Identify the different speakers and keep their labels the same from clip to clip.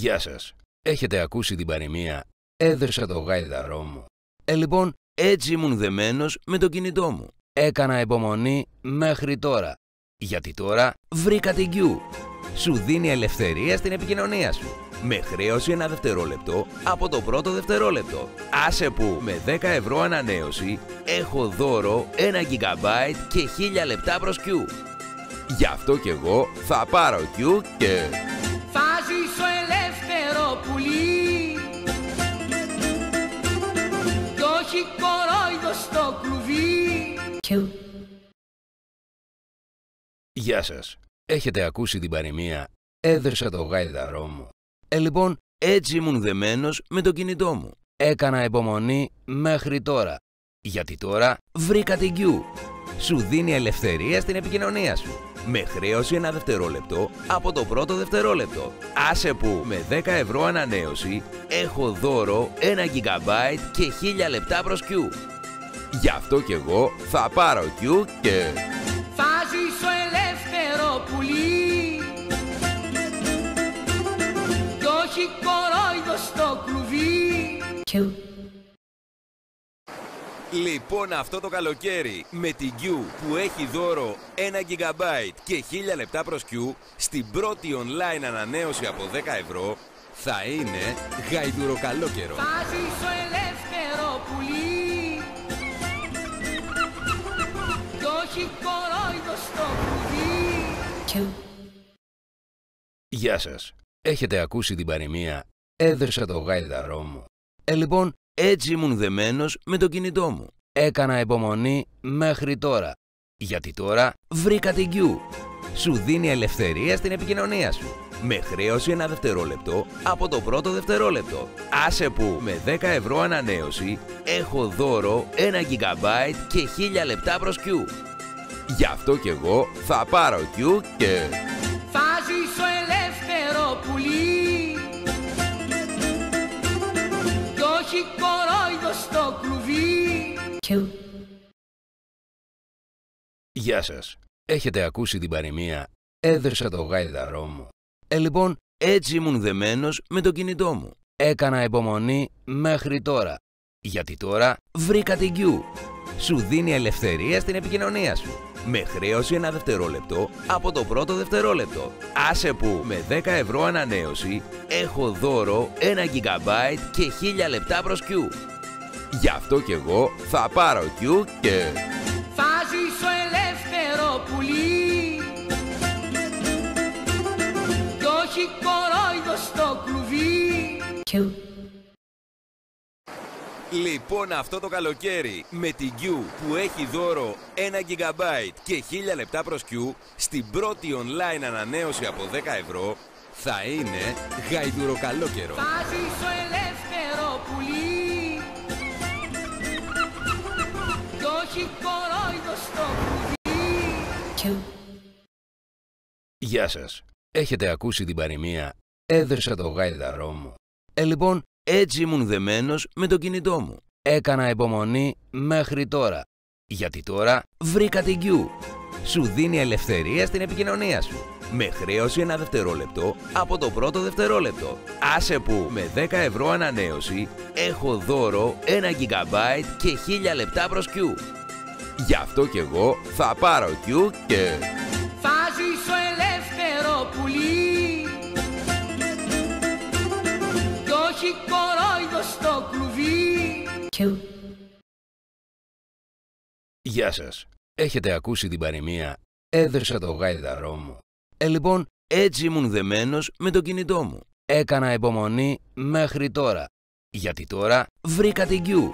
Speaker 1: Γεια σας. Έχετε ακούσει την παροιμία «Έδρεσα το γάιδαρό μου». Ε, λοιπόν, έτσι ήμουν δεμένος με το κινητό μου. Έκανα υπομονή μέχρι τώρα. Γιατί τώρα βρήκα την Q. Σου δίνει ελευθερία στην επικοινωνία σου. Με χρέωση ένα δευτερόλεπτο από το πρώτο δευτερόλεπτο. Άσε που με 10 ευρώ ανανέωση έχω δώρο 1 GB και 1000 λεπτά προς Q. Γι' αυτό κι εγώ θα πάρω Q και...
Speaker 2: Κι όχι κορόιδο στο κλουβί
Speaker 1: Γεια σας. Έχετε ακούσει την παροιμία «Έδρεσα το γάιδαρό μου». Ε, λοιπόν, έτσι ήμουν δεμένος με το κινητό μου. Έκανα υπομονή μέχρι τώρα. Γιατί τώρα βρήκα την Q. Σου δίνει ελευθερία στην επικοινωνία σου. Με χρέωση ένα δευτερόλεπτο από το πρώτο δευτερόλεπτο. Άσε που με 10 ευρώ ανανέωση έχω δώρο 1 GB και 1000 λεπτά προς Q. Γι' αυτό κι εγώ θα πάρω Q και...
Speaker 2: Θα ζήσω ελεύθερο πουλί Κι όχι κορόιδο στο κλουβί
Speaker 1: Λοιπόν αυτό το καλοκαίρι με την Q που έχει δώρο 1 GB και 1000 λεπτά προς Q στην πρώτη online ανανέωση από 10 ευρώ θα είναι γαϊδουροκαλό καιρό.
Speaker 2: Θα ζήσω ελεύθερο πουλί Κι όχι κορόιδο στο κλουβί
Speaker 1: Γεια σας. Έχετε ακούσει την παροιμία «Έδρεσα το γάιδαρό μου». Ε, λοιπόν, έτσι ήμουν δεμένος με το κινητό μου. Έκανα υπομονή μέχρι τώρα. Γιατί τώρα βρήκα την Q. Σου δίνει ελευθερία στην επικοινωνία σου. Με χρέωση ένα δευτερόλεπτο από το πρώτο δευτερόλεπτο. Άσε που με 10 ευρώ ανανέωση έχω δώρο 1 GB και 1000 λεπτά προς Q. Γι' αυτό κι εγώ θα πάρω Q και...
Speaker 2: κλουβί
Speaker 1: Γεια σας. Έχετε ακούσει την παροιμία «Έδρεσα το γάιδαρό μου». Ε, λοιπόν, έτσι ήμουν δεμένος με το κινητό μου. Έκανα υπομονή μέχρι τώρα. Γιατί τώρα βρήκα την Q. Σου δίνει ελευθερία στην επικοινωνία σου. Με χρέωση ένα δευτερόλεπτο από το πρώτο δευτερόλεπτο. Άσε που με 10 ευρώ ανανέωση έχω δώρο 1 GB και 1000 λεπτά προς Q. Γι' αυτό κι εγώ θα πάρω Q και...
Speaker 2: Θα ζήσω ελεύθερο πουλί. Κι όχι κορόιδο στο κλουβί.
Speaker 1: Λοιπόν αυτό το καλοκαίρι με την Q που έχει δώρο 1 GB και 1000 λεπτά προς Q στην πρώτη online ανανέωση από 10 ευρώ θα είναι γαϊδουροκαλό καιρό. Γεια σας. Έχετε ακούσει την παροιμία «Έδρεσα το γάιδαρό μου». Ε, λοιπόν, έτσι ήμουν δεμένος με το κινητό μου. Έκανα υπομονή μέχρι τώρα. Γιατί τώρα βρήκα την Q. Σου δίνει ελευθερία στην επικοινωνία σου. Με χρέωση ένα δευτερόλεπτο από το πρώτο δευτερόλεπτο. Άσε που με 10 ευρώ ανανέωση έχω δώρο 1 GB και 1000 λεπτά προς Q. Γι' αυτό κι εγώ θα πάρω Q και...
Speaker 2: Θα ζήσω ελεύθερο πουλί Κι όχι κορόιδο στο κλουβί
Speaker 1: Γεια σας. Έχετε ακούσει την παροιμία «Έδρεσα το γάιδαρό μου». Ε, λοιπόν, έτσι ήμουν δεμένος με το κινητό μου. Έκανα υπομονή μέχρι τώρα. Γιατί τώρα βρήκα την Q.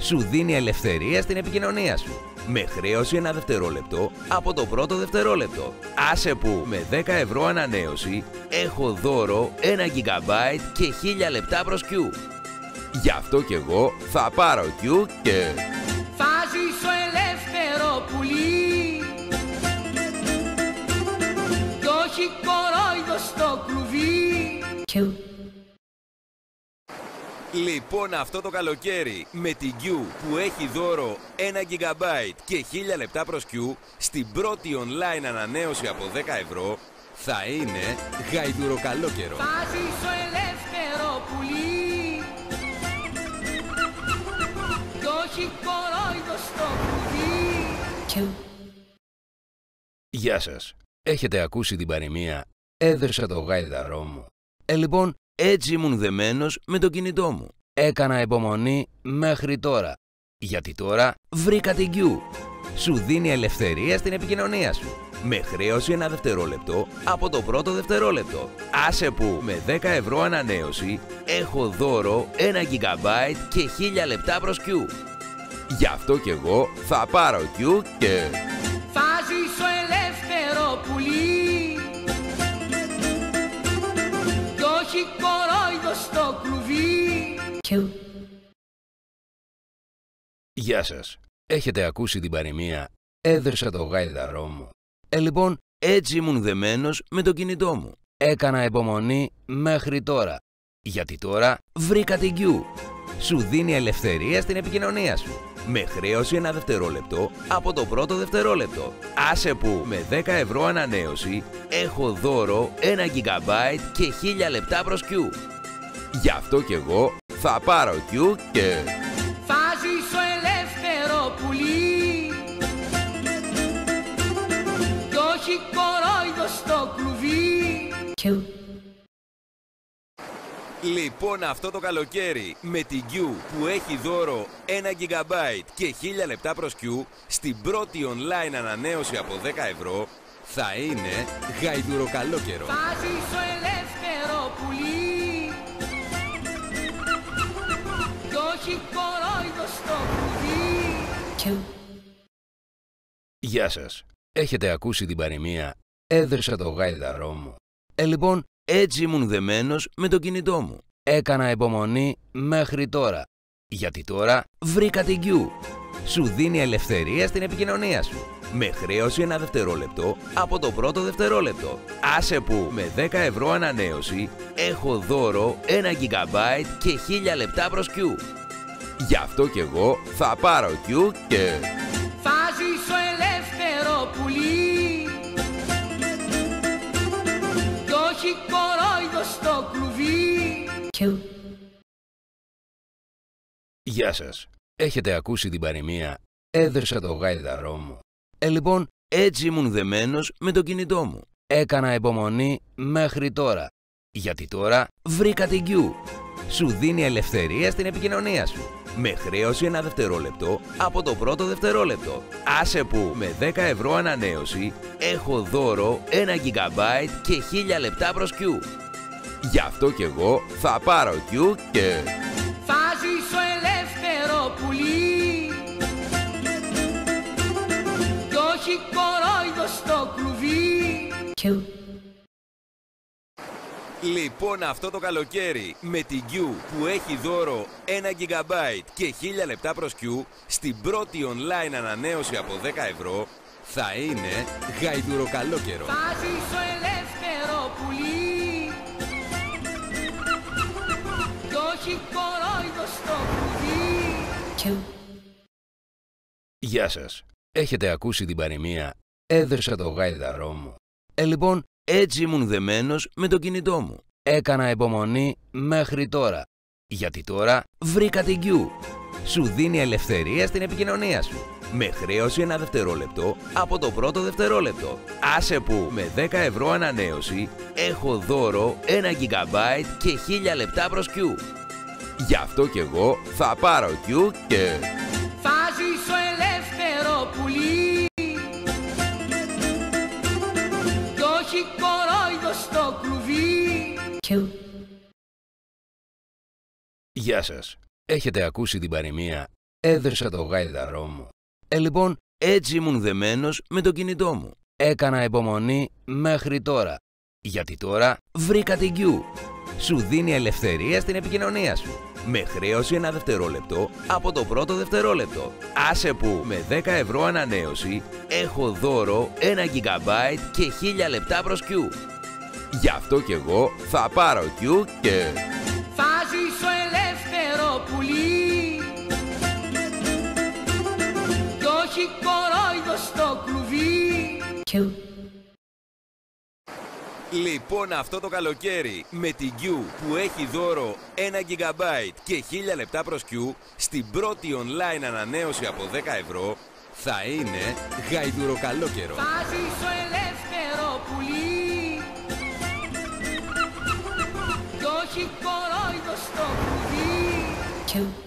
Speaker 1: Σου δίνει ελευθερία στην επικοινωνία σου. Με χρέωση ένα δευτερόλεπτο από το πρώτο δευτερόλεπτο. Άσε που με 10 ευρώ ανανέωση έχω δώρο 1 GB και 1000 λεπτά προς Q. Γι' αυτό κι εγώ θα πάρω Q και...
Speaker 2: Θα ζήσω ελεύθερο πουλί Κι όχι κορόιδο στο κλουβί
Speaker 1: Λοιπόν αυτό το καλοκαίρι με την Q που έχει δώρο 1 GB και 1000 λεπτά προς Q στην πρώτη online ανανέωση από 10 ευρώ θα είναι γαϊδουροκαλό καιρό.
Speaker 2: Θα ζήσω ελεύθερο πουλί Κι όχι κορόιδο στο κλουβί
Speaker 1: Γεια σας. Έχετε ακούσει την παροιμία «Έδερσα το γάιδαρό μου». Ε, λοιπόν, έτσι ήμουν δεμένος με το κινητό μου. Έκανα υπομονή μέχρι τώρα. Γιατί τώρα βρήκα την Q. Σου δίνει ελευθερία στην επικοινωνία σου. Με χρέωση ένα δευτερόλεπτο από το πρώτο δευτερόλεπτο. Άσε που με 10 ευρώ ανανέωση έχω δώρο 1 GB και 1000 λεπτά προς Q. Γι' αυτό κι εγώ θα πάρω Q και...
Speaker 2: στο κλουβί
Speaker 1: Γεια σας. Έχετε ακούσει την παροιμία «Έδερσα το γάιδαρό μου». Ε, λοιπόν, έτσι ήμουν δεμένος με το κινητό μου. Έκανα υπομονή μέχρι τώρα. Γιατί τώρα βρήκα την Q. Σου δίνει ελευθερία στην επικοινωνία σου. Με χρέωση ένα δευτερόλεπτο από το πρώτο δευτερόλεπτο. Άσε που με 10 ευρώ ανανέωση έχω δώρο 1 GB και 1000 λεπτά προς Q. Γι' αυτό κι εγώ θα πάρω Q και...
Speaker 2: Θα ζήσω ελεύθερο πουλί. Κι όχι κορόιδο στο κλουβί.
Speaker 1: Λοιπόν αυτό το καλοκαίρι με την Q που έχει δώρο 1 GB και 1000 λεπτά προς Q στην πρώτη online ανανέωση από 10 ευρώ θα είναι γαϊδουροκαλό καιρό.
Speaker 2: Θα ζήσω ελεύθερο πουλί Κι όχι κορόιδο στο κλουβί
Speaker 1: Γεια σας. Έχετε ακούσει την παροιμία «Έδερσα το γάιδαρό μου». Ε, λοιπόν, έτσι ήμουν δεμένος με το κινητό μου. Έκανα υπομονή μέχρι τώρα. Γιατί τώρα βρήκα την Q. Σου δίνει ελευθερία στην επικοινωνία σου. Με χρέωση ένα δευτερόλεπτο από το πρώτο δευτερόλεπτο. Άσε που με 10 ευρώ ανανέωση έχω δώρο 1 GB και 1000 λεπτά προς Q. Γι' αυτό κι εγώ θα πάρω Q και...
Speaker 2: Θα ζήσω ελεύθερο πουλί Κι όχι κορόιδο στο κλουβί
Speaker 1: Γεια σας. Έχετε ακούσει την παροιμία «Έδερσα το γάιδαρό μου». Ε, λοιπόν, έτσι ήμουν δεμένος με το κινητό μου. Έκανα υπομονή μέχρι τώρα. Γιατί τώρα βρήκα την Q. Σου δίνει ελευθερία στην επικοινωνία σου. Με χρέωση ένα δευτερόλεπτο από το πρώτο δευτερόλεπτο. Άσε που με 10 ευρώ ανανέωση έχω δώρο 1 GB και 1000 λεπτά προς Q. Γι' αυτό κι εγώ θα πάρω Q και...
Speaker 2: Θα ζήσω ελεύθερο πουλί Κι όχι κορόιδο στο κλουβί
Speaker 1: Λοιπόν αυτό το καλοκαίρι με την Q που έχει δώρο 1 GB και 1000 λεπτά προς Q στην πρώτη online ανανέωση από 10 ευρώ θα είναι γαϊδουροκαλό καιρό.
Speaker 2: Θα ζήσω ελεύθερο πουλί Κι όχι κορόιδο στο κλουβί
Speaker 1: Γεια σας. Έχετε ακούσει την παροιμία «Έδερσα το γάιδαρό μου». Ε, λοιπόν, έτσι ήμουν δεμένος με το κινητό μου. Έκανα υπομονή μέχρι τώρα. Γιατί τώρα βρήκα την Q. Σου δίνει ελευθερία στην επικοινωνία σου. Με χρέωση ένα δευτερόλεπτο από το πρώτο δευτερόλεπτο. Άσε που με 10 ευρώ ανανέωση έχω δώρο 1 GB και 1000 λεπτά προς Q. Γι' αυτό κι εγώ θα πάρω Q και... Γεια σας. Έχετε ακούσει την παροιμία «Έδερσα το γάιδαρό μου». Ε, λοιπόν, έτσι ήμουν δεμένος με το κινητό μου. Έκανα υπομονή μέχρι τώρα. Γιατί τώρα βρήκα την Q. Σου δίνει ελευθερία στην επικοινωνία σου. Με χρέωση ένα δευτερόλεπτο από το πρώτο δευτερόλεπτο. Άσε που με 10 ευρώ ανανέωση έχω δώρο 1 GB και 1000 λεπτά προς Q. Γι' αυτό κι εγώ θα πάρω Q και...
Speaker 2: στο κλουβί.
Speaker 1: Λοιπόν αυτό το καλοκαίρι με την Q που έχει δώρο 1 GB και 1000 λεπτά προς Q στην πρώτη online ανανέωση από 10 ευρώ θα είναι γαϊδουροκαλόκαιρο.
Speaker 2: Βάζει στο ελεύθερο πουλί. Κι όχι κορόιδο στο κλουβί.
Speaker 3: Q